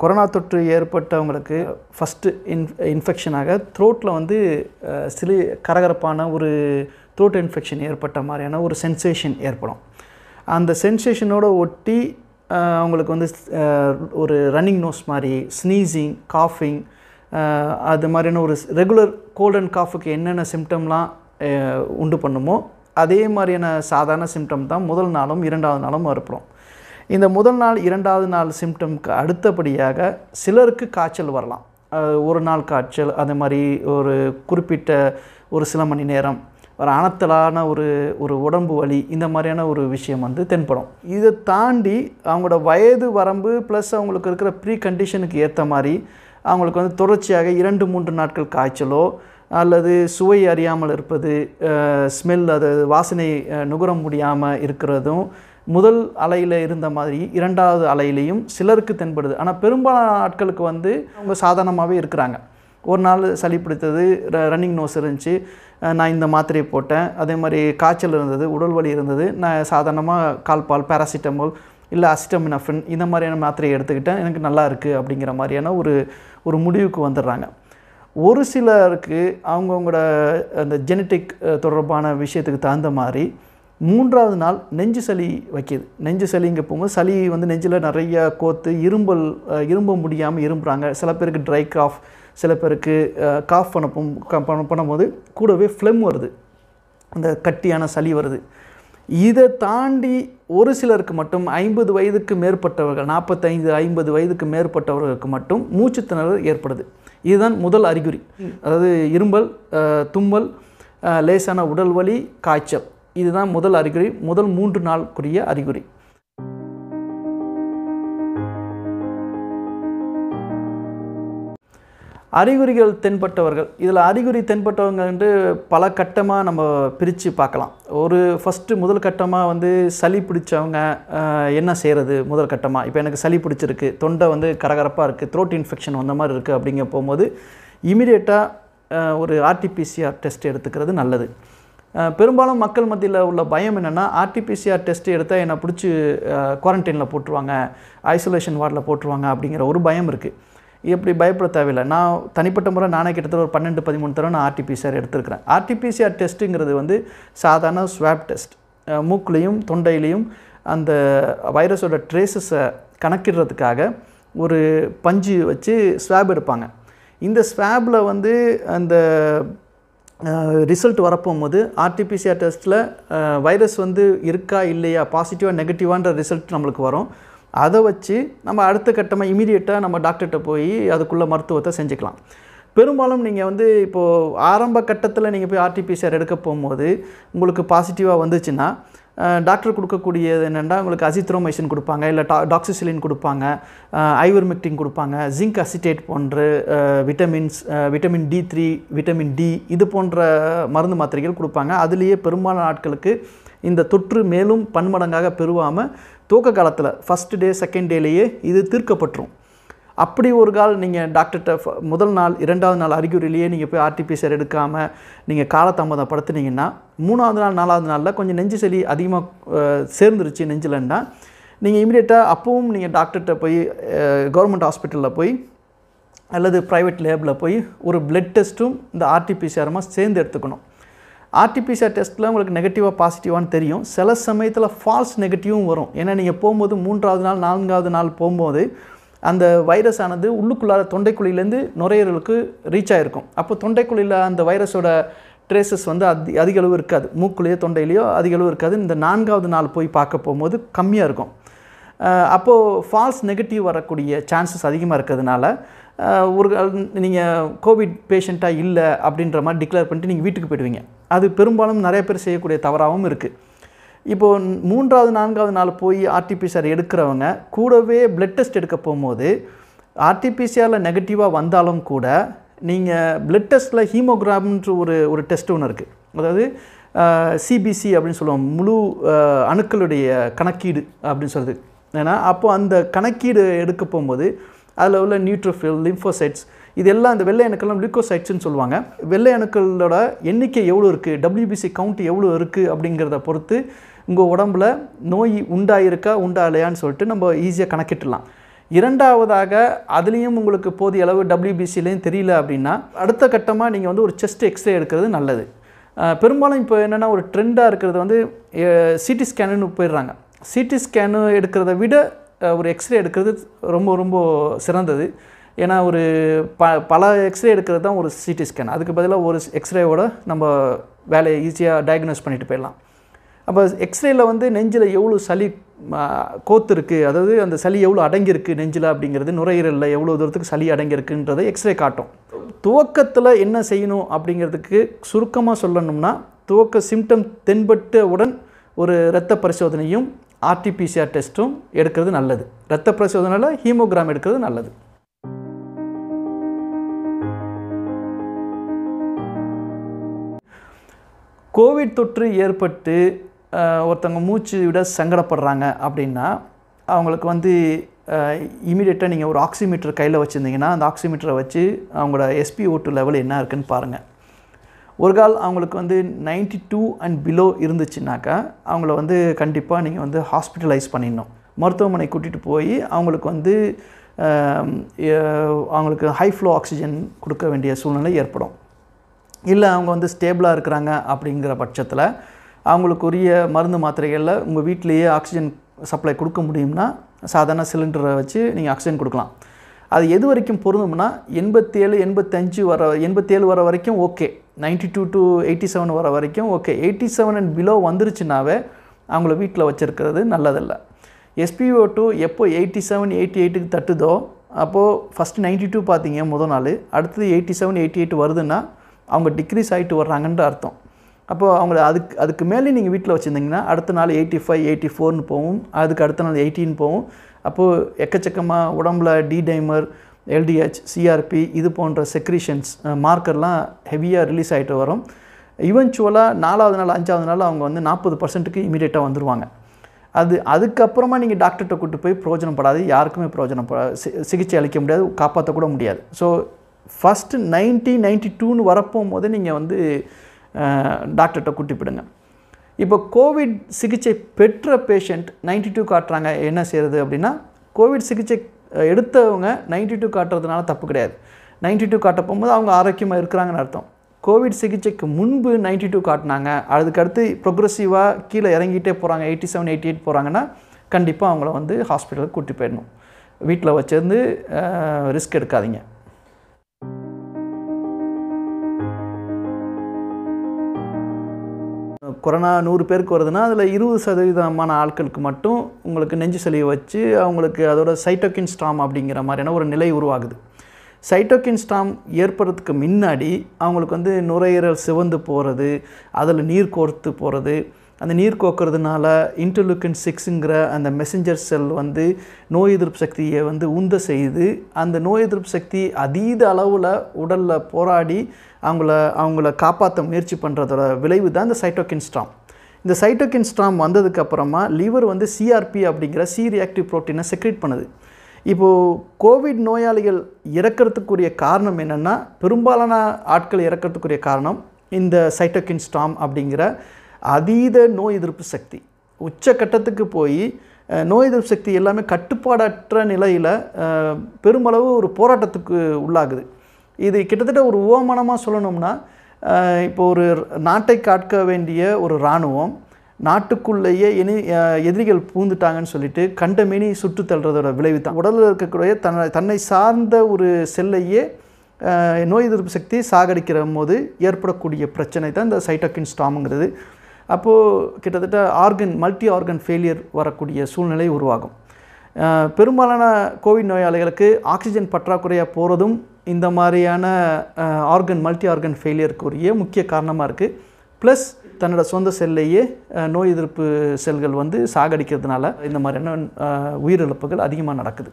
Corona தொற்று ஏற்பட்டவங்களுக்கு first இன் இன்ஃபெக்ஷனாக த்ரோட்டில் வந்து Chile சிறு கரகரப்பான ஒரு த்ரோட் இன்ஃபெக்ஷன் ஏற்பட்ட மாதிரியான ஒரு சென்சேஷன் ஏற்படும். அந்த சென்சேஷனோட ஒட்டி அவங்களுக்கு வந்து ஒரு ரன்னிங் நோஸ் மாதிரி ஸ்னீசிங் காஃபிங் அது மாதிரியான ஒரு ரெகுலர் கோல்ட் அண்ட் காஃபுக்கு என்னென்ன சிம்டம்லாம் உண்டு பண்ணுமோ அதே மாதிரியான சாதாரண சிம்டம் தான் முதல் நாளும் இரண்டாவது நாளும் ஏற்படும். இந்த முதல் நாள் இரண்டாவது நாள் சிம்டம்க்கு அடுத்தபடியாக சிலருக்கு காய்ச்சல் வரலாம். ஒரு நாள் காய்ச்சல் அது மாதிரி ஒரு குறிப்பிட்ட ஒரு சில மணி நேரம் ஒரு அனத்தலான ஒரு ஒரு உடம்பு வலி இந்த மாதிரியான ஒரு விஷயம் வந்து தென்படும். இதை தாண்டி அவங்களோட வயது வரம்பு ப்ளஸ் அவங்களுக்கு இருக்கிற ப்ரீ கண்டிஷனுக்கு ஏற்ற மாதிரி அவங்களுக்கு வந்து தொடர்ச்சியாக இரண்டு மூன்று நாட்கள் காய்ச்சலோ அல்லது சுவை அறியாமல் இருப்பது ஸ்மெல் அது வாசனை நுகர முடியாமல் இருக்கிறதும் முதல் அலையில் இருந்த மாதிரி இரண்டாவது அலையிலையும் சிலருக்கு தென்படுது. ஆனால் பெரும்பாலான ஆட்களுக்கு வந்து அவங்க சாதாரணமாகவே இருக்கிறாங்க. ஒரு நாள் சளி பிடித்தது ரன்னிங் நோஸ் இருந்துச்சு. நான் இந்த மாத்திரையை போட்டேன். அதே மாதிரி காய்ச்சல் இருந்தது உடல் வலி இருந்தது. நான் சாதாரணமாக கால்பால் பேராசிட்டமால் இல்லை அசிட்டமினஃபின் இந்த மாதிரியான மாத்திரையை எடுத்துக்கிட்டேன். எனக்கு நல்லா இருக்குது அப்படிங்கிற மாதிரியான ஒரு ஒரு முடிவுக்கு வந்துடுறாங்க. ஒரு சிலருக்கு அவங்கவுங்களோட அந்த ஜெனட்டிக் தொடர்பான விஷயத்துக்கு தகுந்த மாதிரி மூன்றாவது நாள் நெஞ்சு சளி வைக்கிது. நெஞ்சு சளிங்க போகும்போது சளி வந்து நெஞ்சில் நிறைய கோத்து இரும்பல் இரும்ப முடியாமல் இரும்புறாங்க. சில பேருக்கு ட்ரை காஃப் சில பேருக்கு காஃப் பண்ண பண்ணும்போது கூடவே ஃப்ளெம் வருது. அந்த கட்டியான சளி வருது. இதை தாண்டி ஒரு சிலருக்கு மட்டும் ஐம்பது வயதுக்கு மேற்பட்டவர்கள் நாற்பத்தைந்து ஐம்பது வயதுக்கு மேற்பட்டவர்களுக்கு மட்டும் மூச்சுத்திணறல் ஏற்படுது. இதுதான் முதல் அறிகுறி. அதாவது இரும்பல் தும்மல் லேசான உடல் வலி காய்ச்சல். இதுதான் முதல் அறிகுறி முதல் மூன்று நாளுக்குரிய அறிகுறி. அறிகுறிகள் தென்பட்டவர்கள் இதில் அறிகுறி தென்பட்டவங்க வந்து பல கட்டமாக நம்ம பிரித்து பார்க்கலாம். ஒரு ஃபஸ்ட்டு முதல் கட்டமாக வந்து சளி பிடிச்சவங்க என்ன செய்கிறது முதல் கட்டமாக இப்போ எனக்கு சளி பிடிச்சிருக்கு தொண்டை வந்து கரகரப்பாக இருக்குது த்ரோட் இன்ஃபெக்ஷன் வந்த மாதிரி இருக்குது அப்படிங்க போகும்போது இமீடியட்டாக ஒரு ஆர்டிபிசிஆர் டெஸ்ட் எடுத்துக்கிறது நல்லது. பெரும்பாலும் மக்கள் மத்தியில் உள்ள பயம் என்னென்னா ஆர்டிபிசிஆர் டெஸ்ட் எடுத்தால் என்னை பிடிச்சி குவாரண்டைனில் போட்டுருவாங்க ஐசோலேஷன் வார்டில் போட்டுருவாங்க அப்படிங்கிற ஒரு பயம் இருக்குது இப்படி பயப்பட தேவையில்லை. நான் தனிப்பட்ட முறை நானே கிட்டத்தட்ட ஒரு பன்னெண்டு பதிமூணு தடவை நான் ஆர்டிபிசிஆர் எடுத்துருக்கிறேன். ஆர்டிபிசிஆர் டெஸ்ட்டுங்கிறது வந்து சாதாரண ஸ்வாப் டெஸ்ட் மூக்குலேயும் தொண்டையிலையும் அந்த வைரஸோட ட்ரேசஸை கணக்கிடுறதுக்காக ஒரு பஞ்சு வச்சு ஸ்வாப் எடுப்பாங்க. இந்த ஸ்வாபில் வந்து அந்த ரிசல்ட் வரப்போகும்போது ஆர்டிபிசிஆர் டெஸ்ட்டில் வைரஸ் வந்து இருக்கா இல்லையா பாசிட்டிவாக நெகட்டிவான்ற ரிசல்ட் நம்மளுக்கு வரும். அதை வச்சு நம்ம அடுத்த கட்டமாக இமீடியட்டாக நம்ம டாக்டர்கிட்ட போய் அதுக்குள்ளே மருத்துவத்தை செஞ்சுக்கலாம். பெரும்பாலும் நீங்கள் வந்து இப்போது ஆரம்ப கட்டத்தில் நீங்கள் போய் ஆர்டிபிசிஆர் எடுக்க போகும்போது உங்களுக்கு பாசிட்டிவாக வந்துச்சுன்னா டாக்டர் கொடுக்கக்கூடியது என்னென்னா உங்களுக்கு அசித்ரோமைசின் கொடுப்பாங்க இல்லை டா டாக்ஸிசிலின் கொடுப்பாங்க ஐவர்மெக்டின் கொடுப்பாங்க ஜிங்க் அசிட்டேட் போன்ற vitamins vitamin D three vitamin D இது போன்ற மருந்து மாத்திரைகள் கொடுப்பாங்க. அதுலேயே பெரும்பாலான ஆட்களுக்கு இந்த தொற்று மேலும் பன்மடங்காக பெருவாமல் துவக்க காலத்தில் ஃபஸ்ட் டே செகண்ட் டேலேயே இது தீர்க்கப்பட்டுரும். அப்படி ஒரு கால் நீங்கள் டாக்டர்கிட்ட ஃப- முதல் நாள் இரண்டாவது நாள் அறிகுறியிலேயே நீங்கள் போய் ஆர்டிபிசிஆர் எடுக்காமல் நீங்கள் காலதாமதப்படுத்துனீங்கன்னா மூணாவது நாள் நாலாவது நாளில் கொஞ்சம் நெஞ்சு சளி அதிகமாக சேர்ந்துருச்சு நெஞ்சிலன்னா நீங்கள் இமீடியட்டாக அப்பவும் நீங்கள் டாக்டர்கிட்ட போய் கவர்மெண்ட் ஹாஸ்பிட்டலில் போய் அல்லது ப்ரைவேட் லேபில் போய் ஒரு பிளட் டெஸ்ட்டும் இந்த ஆர்டிபிசிஆருமா சேர்ந்து எடுத்துக்கணும். ஆர்டிபிசிஆர் டெஸ்ட்டில் உங்களுக்கு நெகட்டிவாக பாசிட்டிவான்னு தெரியும். சில சமயத்தில் ஃபால்ஸ் நெகட்டிவும் வரும். ஏன்னா நீங்கள் போகும்போது மூன்றாவது நாள் நான்காவது நாள் போகும்போது அந்த வைரஸ் ஆனது உள்ளுக்குள்ளார தொண்டைக்குழியிலேருந்து நுரையீரலுக்கு ரீச் ஆகிருக்கும் அப்போ தொண்டைக்குழியில் அந்த வைரஸோட ட்ரேசஸ் வந்து அதி அதிக அளவு இருக்காது. மூக்குலேயோ தொண்டையிலையோ அதிக அளவு இருக்காது. இந்த நான்காவது நாள் போய் பார்க்க போகும்போது கம்மியாக இருக்கும். அப்போது ஃபால்ஸ் நெகட்டிவ் வரக்கூடிய சான்சஸ் அதிகமாக இருக்கிறதுனால ஒரு நீங்கள் கோவிட் பேஷண்ட்டாக இல்லை அப்படின்ற மாதிரி டிக்ளேர் பண்ணிட்டு நீங்கள் வீட்டுக்கு போயிடுவீங்க. அது பெரும்பாலும் நிறைய பேர் செய்யக்கூடிய தவறாகவும் இருக்குது இப்போது மூன்றாவது நான்காவது நாள் போய் ஆர்டிபிசிஆர் எடுக்கிறவங்க கூடவே பிளட் டெஸ்ட் எடுக்க போகும்போது ஆர்டிபிசிஆரில் நெகட்டிவாக வந்தாலும் கூட நீங்கள் பிளட் டெஸ்ட்டில் ஹீமோகிராம்ன்ற ஒரு ஒரு டெஸ்ட் ஒன்று இருக்குது அதாவது சிபிசி அப்படின்னு சொல்லுவோம் முழு அணுக்களுடைய கணக்கீடு அப்படின்னு சொல்லுது ஏன்னா அப்போது அந்த கணக்கீடு எடுக்க போகும்போது அதில் உள்ள நியூட்ரோஃபில் லிம்போசைட்ஸ் இதெல்லாம் இந்த வெள்ளை அணுக்கள்லாம் லியூக்கோசைட்ஸ்னு சொல்லுவாங்க. வெள்ளை அணுக்களோட எண்ணிக்கை எவ்வளோ இருக்குது டபிள்யூபிசி கவுண்ட் எவ்வளோ இருக்குது அப்படிங்கிறத பொறுத்து உங்கள் உடம்புல நோய் உண்டாயிருக்கா உண்டா இல்லையான்னு சொல்லிட்டு நம்ம ஈஸியாக கணக்கிட்டுலாம். இரண்டாவதாக அதுலேயும் உங்களுக்கு போதிய அளவு டபிள்யூபிசிலையும் தெரியல அப்படின்னா அடுத்த கட்டமாக நீங்கள் வந்து ஒரு செஸ்ட் எக்ஸ்ரே எடுக்கிறது நல்லது. பெரும்பாலும் இப்போ என்னென்னா ஒரு ட்ரெண்டாக இருக்கிறது வந்து சிடி ஸ்கேனுன்னு போயிடுறாங்க. சிடி ஸ்கேனு எடுக்கிறத விட ஒரு எக்ஸ்ரே எடுக்கிறது ரொம்ப ரொம்ப சிறந்தது. ஏன்னா ஒரு ப பல எக்ஸ்ரே எடுக்கிறது தான் ஒரு சிடி ஸ்கேன் அதுக்கு பதிலாக ஒரு எக்ஸ்ரேவோட நம்ம வேலையை ஈஸியாக டயக்னோஸ் பண்ணிட்டு போயிடலாம். அப்போ எக்ஸ்ரேயில் வந்து நெஞ்சில் எவ்வளோ சளி கோத்துருக்கு? அதாவது அந்த சளி எவ்வளோ அடங்கியிருக்கு நெஞ்சில் அப்படிங்கிறது நுரையீரலில் எவ்வளோ தூரத்துக்கு சளி அடங்கியிருக்குன்றதை எக்ஸ்ரே காட்டும். துவக்கத்தில் என்ன செய்யணும் அப்படிங்கிறதுக்கு சுருக்கமாக சொல்லணும்னா துவக்க சிம்டம் தென்பட்டவுடன் ஒரு இரத்த பரிசோதனையும் ஆர்டிபிசிஆர் டெஸ்ட்டும் எடுக்கிறது நல்லது. இரத்த பரிசோதனையில் ஹீமோகிராம் எடுக்கிறது நல்லது. கோவிட் தொற்று ஏற்பட்டு ஒருத்தவங்க மூச்சு விட சங்கடப்படுறாங்க அப்படின்னா அவங்களுக்கு வந்து இமீடியட்டாக நீங்கள் ஒரு ஆக்சிமீட்டர் கையில் வச்சுருந்தீங்கன்னா அந்த ஆக்சிமீட்டரை வச்சு அவங்களோட எஸ்பி ஓட்டு லெவல் என்ன இருக்குன்னு பாருங்கள் ஒரு கால் அவங்களுக்கு வந்து 92 டூ அண்ட் பிலோ இருந்துச்சுனாக்கா அவங்கள வந்து கண்டிப்பாக நீங்கள் வந்து ஹாஸ்பிட்டலைஸ் பண்ணிடணும். மருத்துவமனை கூட்டிகிட்டு போய் அவங்களுக்கு வந்து அவங்களுக்கு ஹை ஃப்ளோ ஆக்சிஜன் கொடுக்க வேண்டிய சூழ்நிலை ஏற்படும். இல்லை அவங்க வந்து ஸ்டேபிளாக இருக்கிறாங்க அப்படிங்கிற பட்சத்தில் அவங்களுக்குரிய மருந்து மாத்திரைகளில் உங்கள் வீட்டிலேயே ஆக்சிஜன் சப்ளை கொடுக்க முடியும்னா சாதாரண சிலிண்டரை வச்சு நீங்கள் ஆக்சிஜன் கொடுக்கலாம். அது எது வரைக்கும் பொருந்தும்னா எண்பத்தேழு எண்பத்தஞ்சு வர எண்பத்தேழு வர வரைக்கும் okay. 92 to to eighty seven வர வரைக்கும் okay. Eighty seven and below வந்துருச்சுனாவே அவங்கள வீட்டில் வச்சுருக்கிறது நல்லதில்லை. எஸ்பிஓ டூ எப்போ எயிட்டி செவன் எயிட்டி எயிட்டுக்கு தட்டுதோ அப்போது ஃபஸ்ட்டு நைன்டி டூ பார்த்தீங்க முதல் நாள். அடுத்தது எயிட்டி செவன் எயிட்டி எயிட் வருதுன்னா அவங்க டிக்ரீஸ் ஆகிட்டு வர்றாங்கன்ற அர்த்தம். அப்போது அவங்கள அதுக்கு அதுக்கு மேலே நீங்கள் வீட்டில் வச்சுருந்தீங்கன்னா அடுத்த நாள் எயிட்டி ஃபைவ் எயிட்டி ஃபோர்னு போகும். அதுக்கு அடுத்த நாள் எயிட்டின்னு போகும். அப்போது எக்கச்சக்கமாக உடம்புல டிடைமர் எல்டிஹெச் சிஆர்பி இது போன்ற செக்ரிஷன்ஸ் மார்க்கர்லாம் ஹெவியாக ரிலீஸ் ஆகிட்டு வரும். இவென்ச்சுவலாக நாலாவது நாள் அஞ்சாவது நாள் அவங்க வந்து நாற்பது பர்சன்ட்டுக்கு இமீடியட்டாக வந்துடுவாங்க அது அதுக்கப்புறமா நீங்கள் டாக்டர்கிட்ட கூட்டு போய் பிரோஜனப்படாது யாருக்குமே பிரயோஜனப்பட சிகிச்சை அளிக்க முடியாது காப்பாற்றக்கூட முடியாது. ஸோ ஃபஸ்ட்டு நைன்ட்டி நைன்ட்டி டூன்னு வரப்போகும்போது நீங்கள் வந்து டாக்டர்கிட்ட கூட்டி போயிடுங்க இப்போ கோவிட் சிகிச்சை பெற்ற பேஷண்ட் 92 டூ காட்டுறாங்க என்ன செய்கிறது அப்படின்னா கோவிட் சிகிச்சை எடுத்தவங்க 92 டூ காட்டுறதுனால தப்பு கிடையாது. 92 டூ காட்ட போகும்போது அவங்க ஆரோக்கியமாக இருக்கிறாங்கன்னு அர்த்தம். கோவிட் சிகிச்சைக்கு முன்பு 92 டூ காட்டினாங்க. அதுக்கடுத்து ப்ரொக்ரெசிவாக கீழே இறங்கிட்டே போகிறாங்க எயிட்டி செவன் எயிட்டி எயிட் போகிறாங்கன்னா கண்டிப்பாக அவங்கள வந்து ஹாஸ்பிட்டலுக்கு கூட்டி போயிடணும். வீட்டில் வச்சிருந்து ரிஸ்க் எடுக்காதீங்க. கொரோனா நூறு பேருக்கு வருதுன்னா அதில் இருபது சதவீதமான ஆட்களுக்கு மட்டும் உங்களுக்கு நெஞ்சு சளியை வச்சு அவங்களுக்கு அதோட சைட்டோக்கின் ஸ்டாம் அப்படிங்கிற மாதிரியான ஒரு நிலை உருவாகுது. சைட்டோக்கின் ஸ்டாம் ஏற்படுறதுக்கு முன்னாடி அவங்களுக்கு வந்து நுரையீரல் சிவந்து போகிறது அதில் நீர் கோர்த்து போகிறது அந்த நீர் கோக்கிறதுனால இன்டர்லுக்கன் சிக்ஸுங்கிற அந்த மெசஞ்சர் செல் வந்து நோய் எதிர்ப்பு சக்தியை வந்து உந்த செய்து அந்த நோய் எதிர்ப்பு சக்தி அதீத அளவில் உடலில் போராடி அவங்கள அவங்கள காப்பாற்ற முயற்சி பண்ணுறதோட விளைவு தான் இந்த சைட்டோகின் ஸ்ட்ராம் இந்த சைட்டோகின் ஸ்ட்ராம் வந்ததுக்கப்புறமா லிவர் வந்து சிஆர்பி அப்படிங்கிற சி ரியாக்டிவ் ப்ரோட்டீனை செக்ரேட் பண்ணுது. இப்போது கோவிட் நோயாளிகள் இறக்கிறதுக்குரிய காரணம் என்னென்னா பெரும்பாலான ஆட்கள் இறக்கிறதுக்குரிய காரணம் இந்த சைட்டோகின் ஸ்டாம் அப்படிங்கிற அதீத நோய் எதிர்ப்பு சக்தி. உச்சக்கட்டத்துக்கு போய் நோய் எதிர்ப்பு சக்தி எல்லாமே கட்டுப்பாடற்ற நிலையில் பெருமளவு ஒரு போராட்டத்துக்கு உள்ளாகுது. இது கிட்டத்தட்ட ஒரு உவமானமாக சொல்லணும்னா இப்போ ஒரு நாட்டை காக்க வேண்டிய ஒரு இராணுவம் நாட்டுக்குள்ளேயே இனி எதிரிகள் பூந்துட்டாங்கன்னு சொல்லிட்டு கண்டமேனி சுட்டு தள்ளுறதோட விளைவு தான் உடலில் இருக்கக்கூடிய தன்னை தன்னை சார்ந்த ஒரு செல்லையே நோய் எதிர்ப்பு சக்தி சாகடிக்கிற போது ஏற்படக்கூடிய பிரச்சனை தான் இந்த சைட்டோக்கின் ஸ்டாமுங்கிறது. அப்போது கிட்டத்தட்ட ஆர்கன் மல்டி ஆர்கன் ஃபெயிலியர் வரக்கூடிய சூழ்நிலை உருவாகும். பெரும்பாலான கோவிட் நோயாளிகளுக்கு ஆக்சிஜன் பற்றாக்குறையாக போகிறதும் இந்த மாதிரியான ஆர்கன் மல்டி ஆர்கன் ஃபெயிலியருக்குரிய முக்கிய காரணமாக இருக்குது ப்ளஸ் தன்னோட சொந்த செல்லையே நோய் எதிர்ப்பு செல்கள் வந்து சாகடிக்கிறதுனால இந்த மாதிரியான உயிரிழப்புகள் அதிகமாக நடக்குது.